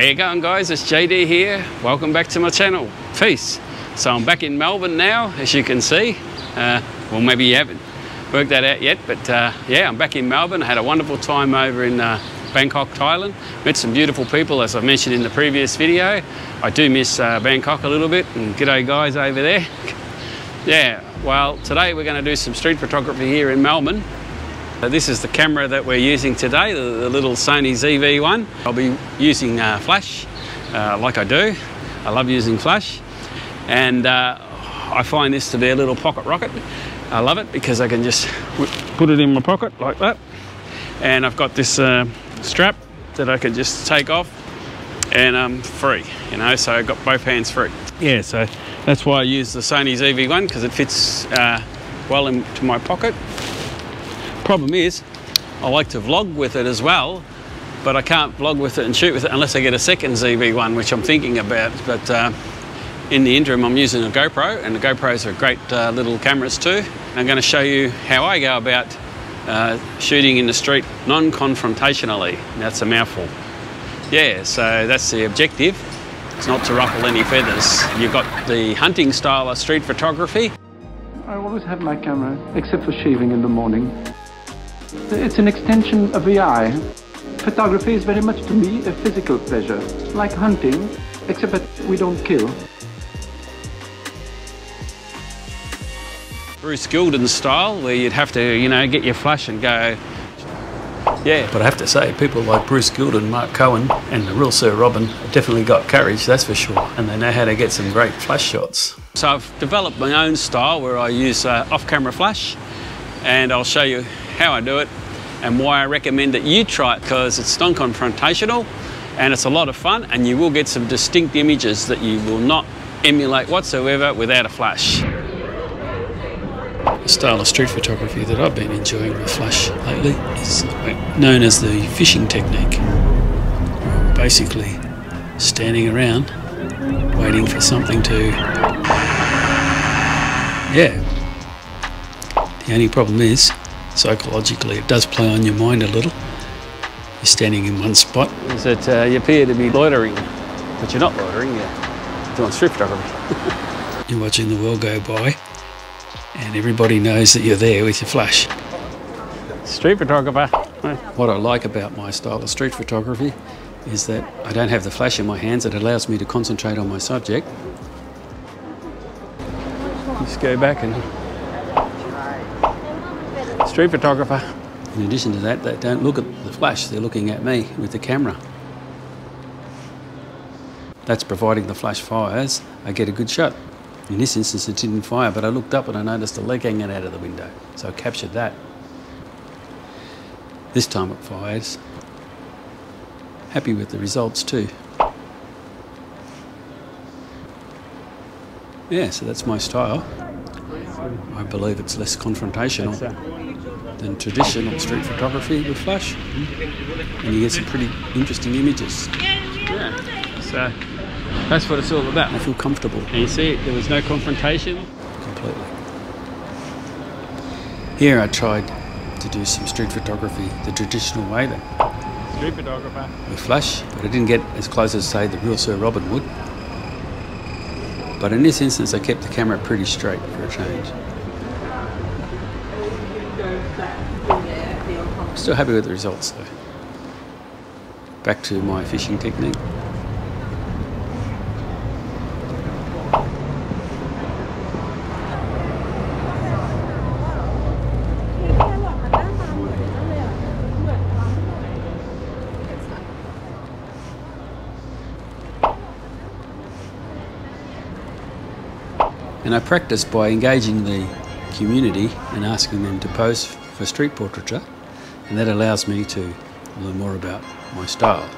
How you going guys? It's JD here. Welcome back to my channel. Peace. So I'm back in Melbourne now, as you can see. Uh, well, maybe you haven't worked that out yet, but uh, yeah, I'm back in Melbourne. I had a wonderful time over in uh, Bangkok, Thailand. Met some beautiful people, as I mentioned in the previous video. I do miss uh, Bangkok a little bit, and g'day guys over there. yeah, well, today we're going to do some street photography here in Melbourne. This is the camera that we're using today, the, the little Sony ZV-1. I'll be using uh, flash, uh, like I do. I love using flash. And uh, I find this to be a little pocket rocket. I love it because I can just put it in my pocket like that. And I've got this uh, strap that I can just take off and I'm free, you know, so I've got both hands free. Yeah, so that's why I use the Sony ZV-1 because it fits uh, well into my pocket Problem is, I like to vlog with it as well, but I can't vlog with it and shoot with it unless I get a second ZV-1, which I'm thinking about. But uh, in the interim, I'm using a GoPro, and the GoPros are great uh, little cameras too. I'm going to show you how I go about uh, shooting in the street non-confrontationally. That's a mouthful. Yeah, so that's the objective. It's not to ruffle any feathers. You've got the hunting style of street photography. I always have my camera, except for shaving in the morning. It's an extension of the eye. Photography is very much to me a physical pleasure, like hunting, except that we don't kill. Bruce Gilden style, where you'd have to, you know, get your flash and go. Yeah, but I have to say, people like Bruce Gilden, Mark Cohen, and the real Sir Robin definitely got courage, that's for sure, and they know how to get some great flash shots. So I've developed my own style where I use uh, off-camera flash, and I'll show you how I do it, and why I recommend that you try it because it's non-confrontational and it's a lot of fun and you will get some distinct images that you will not emulate whatsoever without a flash. The style of street photography that I've been enjoying with flash lately is known as the fishing technique. Basically, standing around waiting for something to. Yeah. The only problem is psychologically it does play on your mind a little. You're standing in one spot. Is that uh, you appear to be loitering, but you're not loitering, you're doing street photography. you're watching the world go by and everybody knows that you're there with your flash. Street photographer. What I like about my style of street photography is that I don't have the flash in my hands. It allows me to concentrate on my subject. Just go back and street photographer. In addition to that, they don't look at the flash, they're looking at me with the camera. That's providing the flash fires, I get a good shot. In this instance, it didn't fire, but I looked up and I noticed a leg hanging out of the window, so I captured that. This time it fires. Happy with the results too. Yeah, so that's my style. I believe it's less confrontational than traditional street photography with flash. And you get some pretty interesting images. Yeah, so that's what it's all about. I feel comfortable. And you see, there was no confrontation. Completely. Here I tried to do some street photography the traditional way then. Street photographer. With flash, but I didn't get as close as, say, the real Sir Robin would. But in this instance, I kept the camera pretty straight for a change. Still happy with the results though. Back to my fishing technique. And I practice by engaging the community and asking them to pose for street portraiture and that allows me to learn more about my style.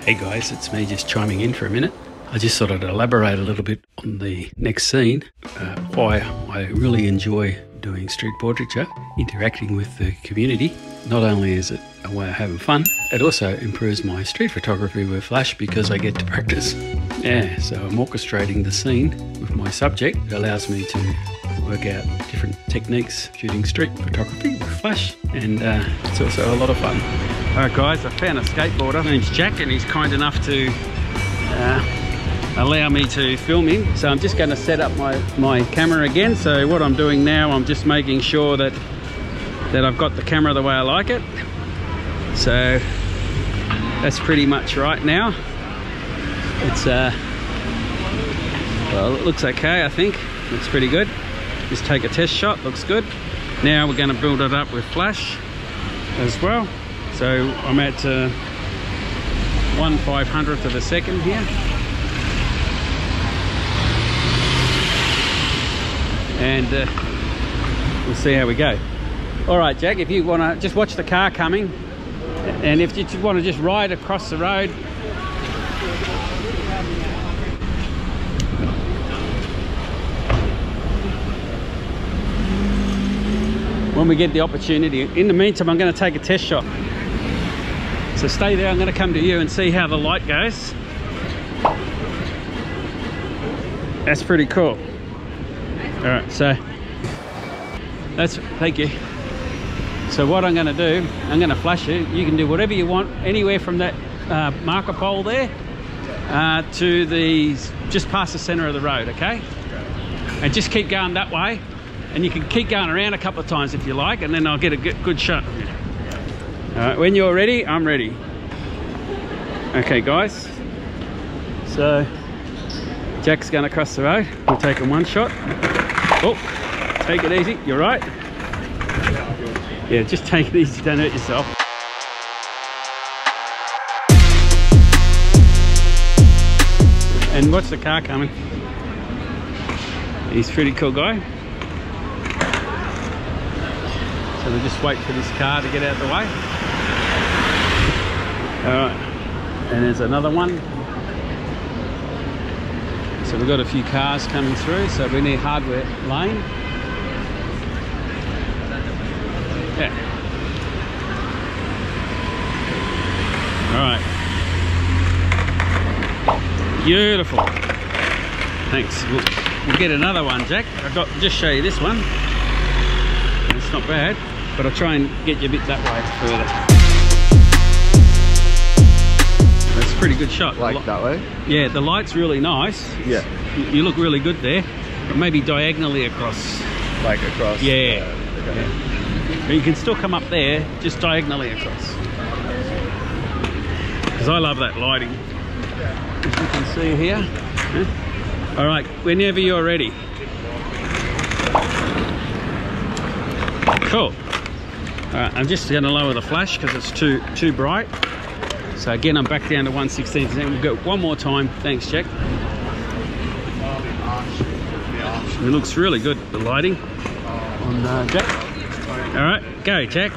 Hey guys, it's me just chiming in for a minute. I just thought I'd elaborate a little bit on the next scene, uh, why I really enjoy doing street portraiture, interacting with the community. Not only is it a way of having fun, it also improves my street photography with flash because I get to practice. Yeah, so I'm orchestrating the scene with my subject. It allows me to work out different techniques shooting street photography with flash, and uh, it's also a lot of fun. All right, guys, I found a skateboarder. His name's Jack, and he's kind enough to uh, allow me to film him. So I'm just going to set up my, my camera again. So what I'm doing now, I'm just making sure that that I've got the camera the way I like it. So that's pretty much right now. It's uh, well, it looks okay, I think. Looks pretty good. Just take a test shot, looks good. Now we're going to build it up with flash as well. So I'm at uh, one five hundredth of a second here. And uh, we'll see how we go. All right, Jack, if you want to just watch the car coming, and if you want to just ride across the road when we get the opportunity. In the meantime, I'm going to take a test shot. So stay there, I'm going to come to you and see how the light goes. That's pretty cool. All right, so that's, thank you. So what I'm going to do, I'm going to flash it. You can do whatever you want, anywhere from that uh, marker pole there uh, to the, just past the center of the road, okay? And just keep going that way and you can keep going around a couple of times if you like and then I'll get a good, good shot. All right, when you're ready, I'm ready. Okay guys, so Jack's going across the road. We're taking one shot. Oh, take it easy, you're right. Yeah, just take it easy, don't hurt yourself. And watch the car coming. He's a pretty cool guy. So we'll just wait for this car to get out of the way. All right, and there's another one. So we've got a few cars coming through, so we need Hardware Lane. Yeah. All right. Beautiful. Thanks. We'll, we'll get another one, Jack. I've got just show you this one. It's not bad but I'll try and get you a bit that way further. That's a pretty good shot. Like that way? Yeah, the light's really nice. Yeah. You look really good there, maybe diagonally across. Like across? Yeah. Uh, okay. yeah. But you can still come up there, just diagonally across. Because I love that lighting. As you can see here. Yeah. All right, whenever you're ready. Cool. all right I'm just going to lower the flash because it's too too bright. So again, I'm back down to 116. We'll go one more time. Thanks, Jack. It looks really good, the lighting on uh, Jack. All right, go, Jack.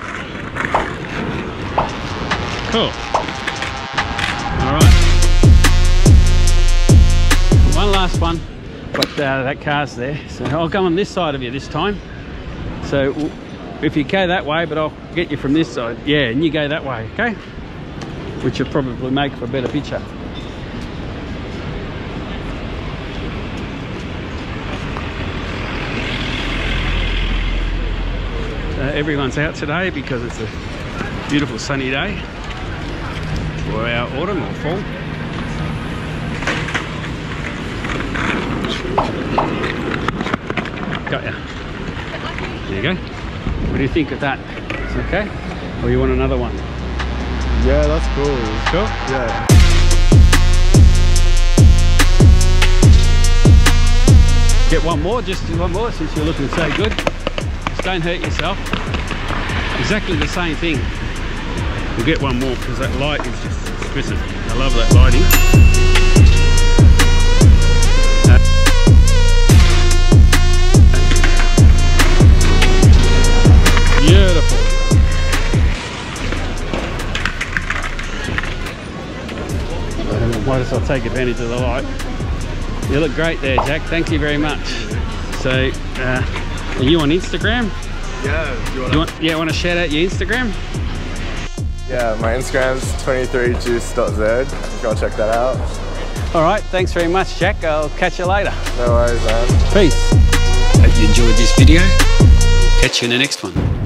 Cool. All right. One last one, but uh, that car's there. So I'll go on this side of you this time. So if you go that way but I'll get you from this side yeah and you go that way okay which will probably make for a better picture uh, everyone's out today because it's a beautiful sunny day for our autumn or fall got ya there you go what do you think of that? It's okay? Or you want another one? Yeah, that's cool. Sure? Yeah. Get one more, just one more since you're looking so good. Just don't hurt yourself. Exactly the same thing. We'll get one more because that light is just exquisite. I love that lighting. Beautiful. Might as well take advantage of the light. You look great there, Jack. Thank you very much. So, uh, are you on Instagram? Yeah. You, you want, yeah, want to shout out your Instagram? Yeah, my Instagram's 23juice.z. Go check that out. All right, thanks very much, Jack. I'll catch you later. No worries, man. Peace. Hope you enjoyed this video. Catch you in the next one.